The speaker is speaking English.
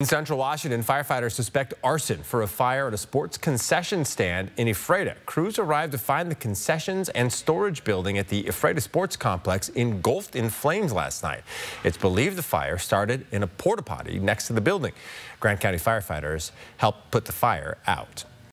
In central Washington, firefighters suspect arson for a fire at a sports concession stand in Ephrata. Crews arrived to find the concessions and storage building at the Ephrata Sports Complex engulfed in flames last night. It's believed the fire started in a porta potty next to the building. Grant County firefighters helped put the fire out.